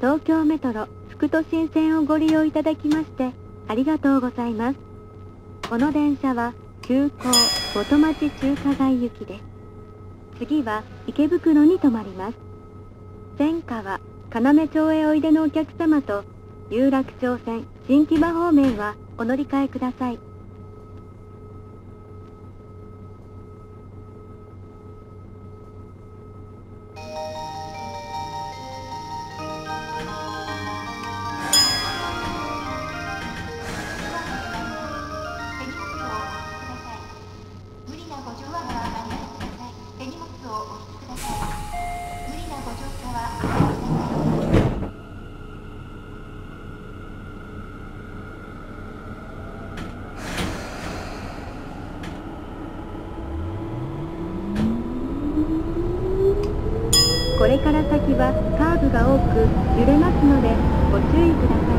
東京メトロ副都心線をご利用いただきましてありがとうございます。この電車は急行元町中華街行きです。次は池袋に停まります。前千は要町へおいでのお客様と有楽町線新木場方面はお乗り換えください。これから先はカーブが多く揺れますのでご注意ください。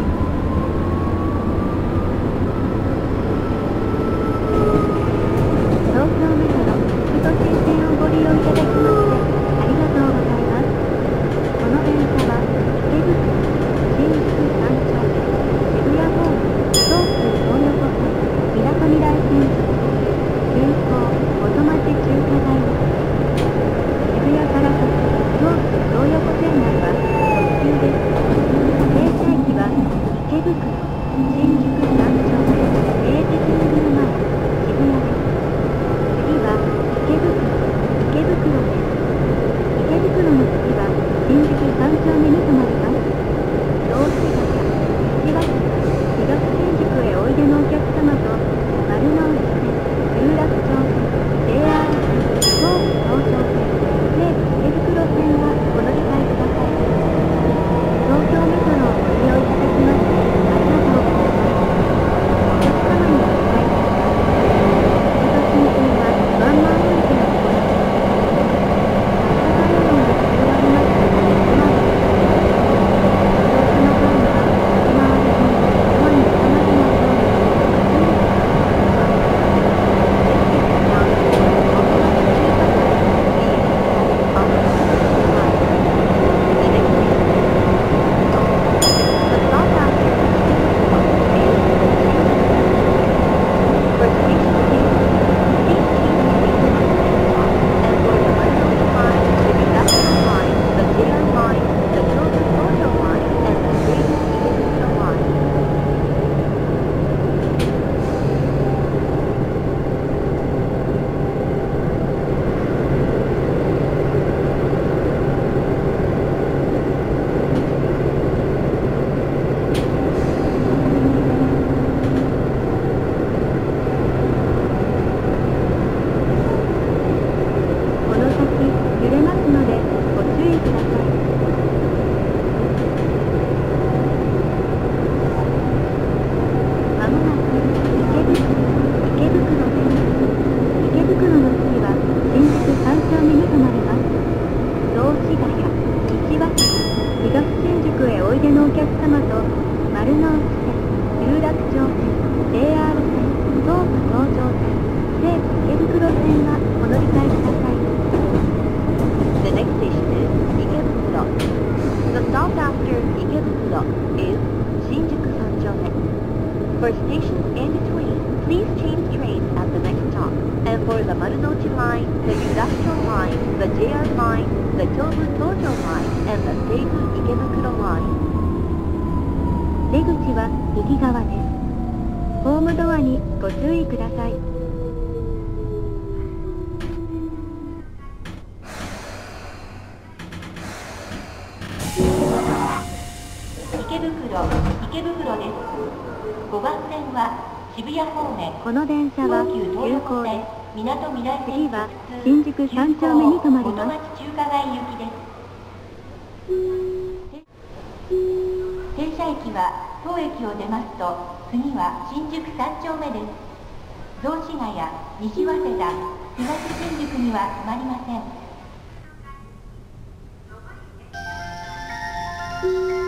registration 袋池袋です。5番線は渋谷方面この電車は急行で港未来線次は新宿三丁目に停まります。中華街行きです停車駅は当駅を出ますと次は新宿三丁目です。雑司ヶ谷西早稲田東新宿には止まりません。thank you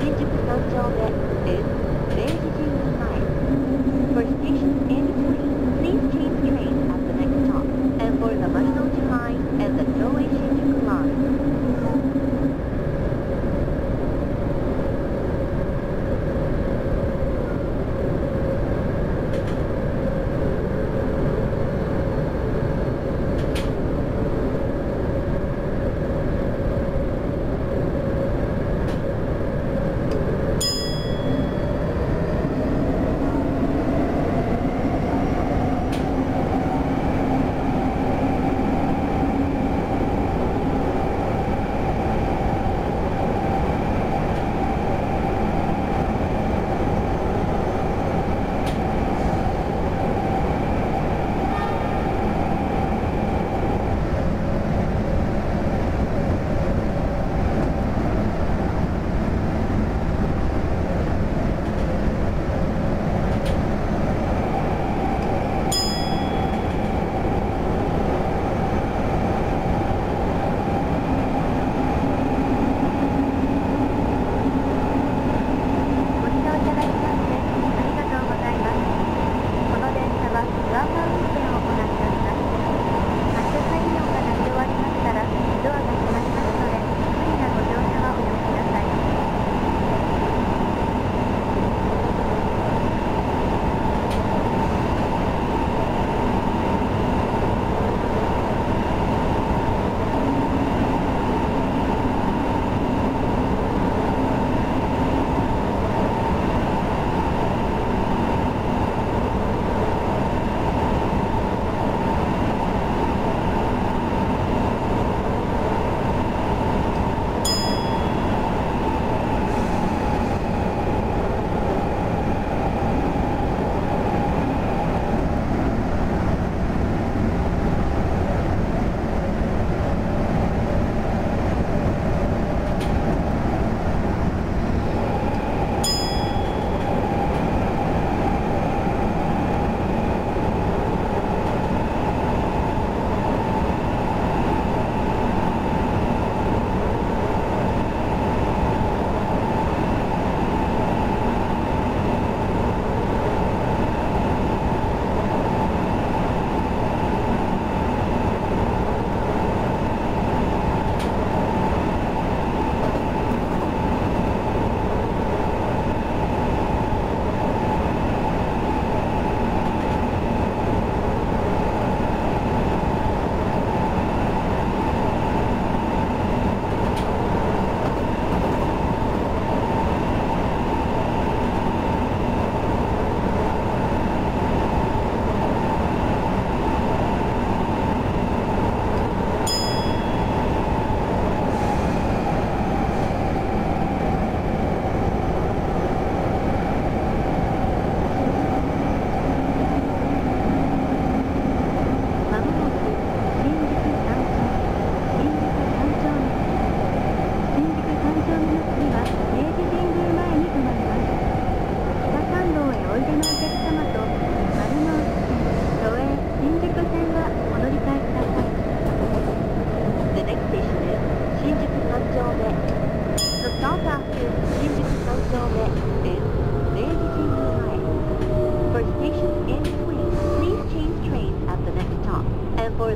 新宿3丁目です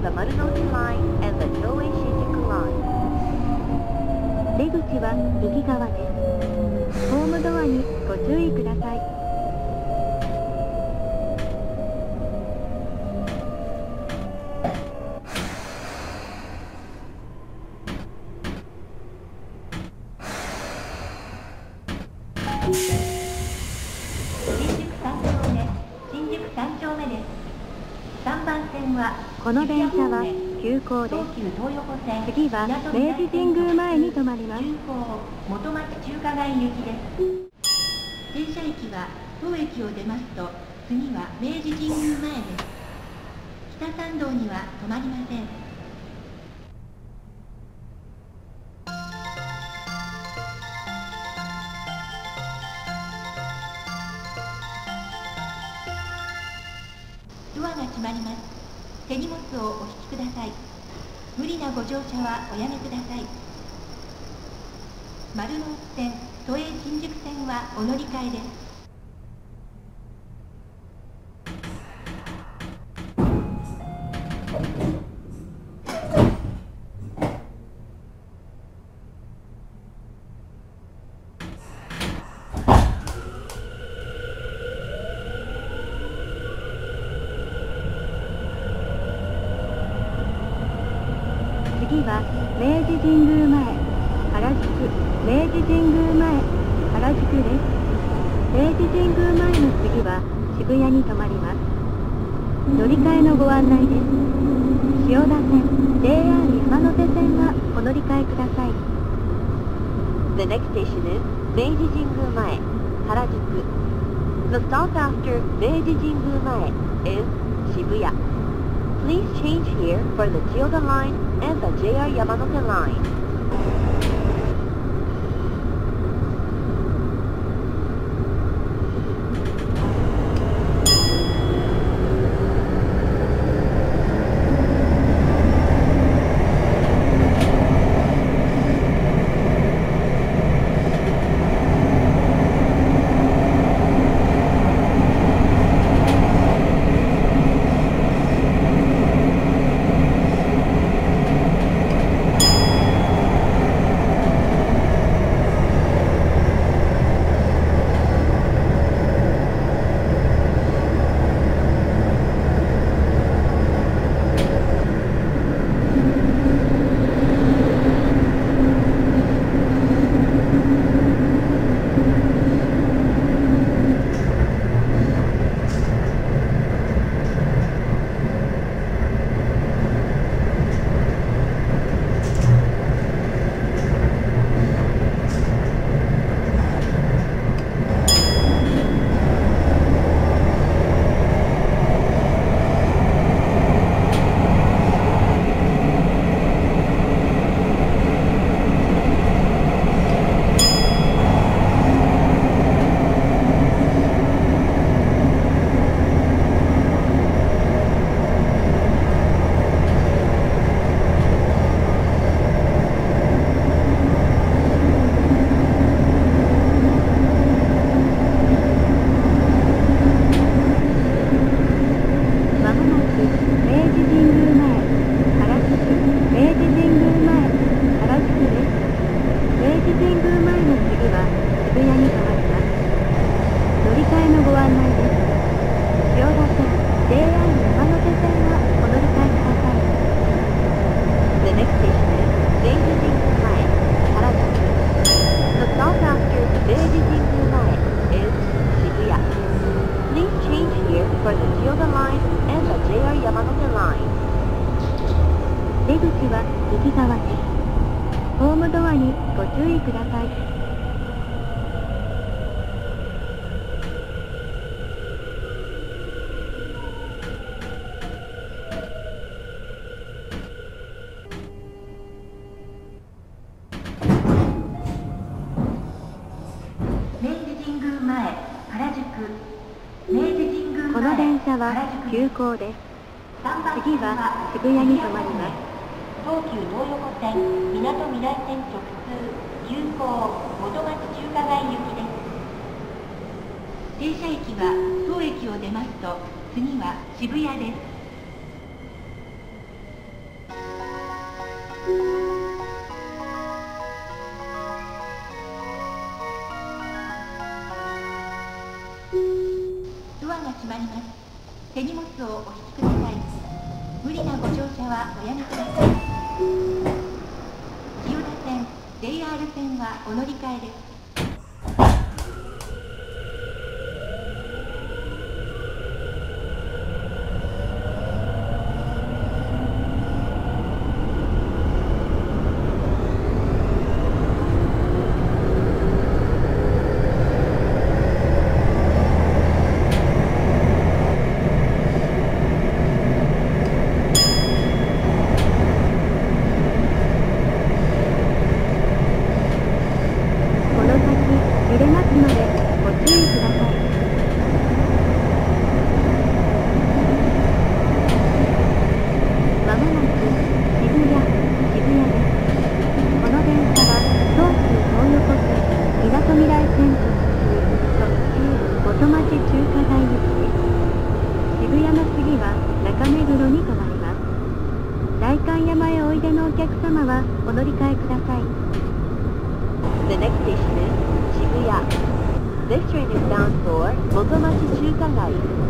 出口は右側です。ホームドアにご注意ください。3番線はこの電車は急行です東急東横線次は明治神宮前に停まります。元町中華街行きです。停車駅は当駅を出ますと次は明治神宮前です。北参道には止まりませんお引きください。無理なご乗車はおやめください。丸ノ内線都営新宿線はお乗り換えです。明治神宮前原宿明治神宮前原宿です。明治神宮前の次は渋谷に停まります。乗り換えのご案内です。塩田線 JR 山手線はお乗り換えください。The next station is 明治神宮前原宿。The stop after 明治神宮前 is 渋谷。Please change here for the Chioda line and the JR Yamanote line. まもなく明治神宮前原宿明治神宮前原宿です明治神宮前の次は渋谷に停まります乗り換えのご案内です千代田線 JR 山手線はお乗り換えください The next station is Meiji Jingu Mae, Harajuku. The stop after Meiji Jingu Mae is Shibuya. Please change here for the Chiyoda line and the JR Yamanote line. 出口は右側です。ホームドアにご注意ください。この電車は急行です次は渋谷に停まります東急東横線みなとみらい線直通急行元町中華街行きです。停車駅は当駅を出ますと次は渋谷です。帰る。注意くださ。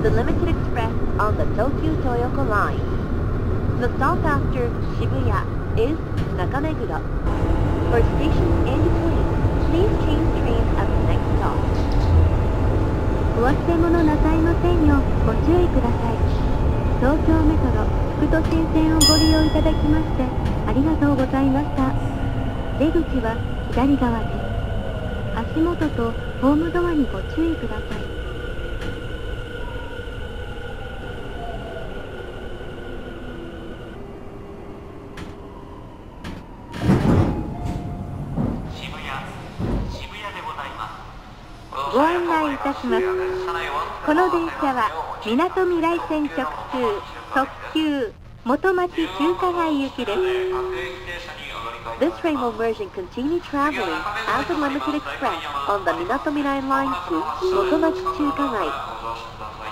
The limited express on the Tokyo Toyoko line. The stop after Shibuya is Nakameguro. For stations and trains, please change trains at the next stop. お忘れ物なさいませんようご注意ください東京メトロ副都心線をご利用いただきましてありがとうございました出口は左側です足元とホームドアにご注意ください渋谷渋谷でございますご案内いたしますこの電車はみなとみらい線直通特急元町中華街行きです This train will merge and continue traveling as a limited express on the Minatomirai line to Motomachi Chukagai.